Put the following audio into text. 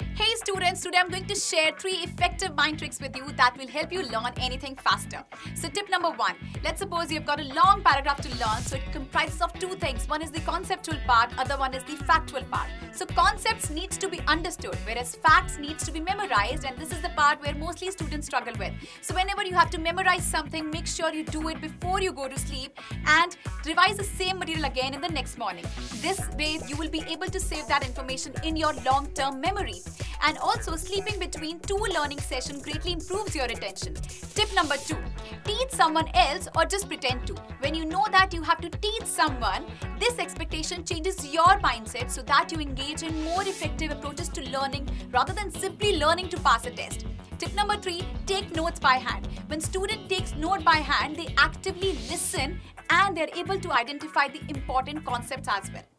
Hey students, today I'm going to share three effective mind tricks with you that will help you learn anything faster. So tip number one, let's suppose you've got a long paragraph to learn, so it comprises of two things. One is the conceptual part, other one is the factual part. So concepts needs to be understood, whereas facts needs to be memorized and this is the part where mostly students struggle with. So whenever you have to memorize something, make sure you do it before you go to sleep and revise the same material again in the next morning. This way you will be able to save that information in your long-term memory. And also, sleeping between two learning sessions greatly improves your attention. Tip number two teach someone else or just pretend to. When you know that you have to teach someone, this expectation changes your mindset so that you engage in more effective approaches to learning rather than simply learning to pass a test. Tip number three take notes by hand. When student takes note by hand, they actively listen and they're able to identify the important concepts as well.